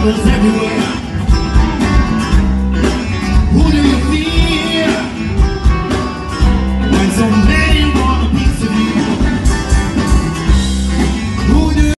Cause é everywhere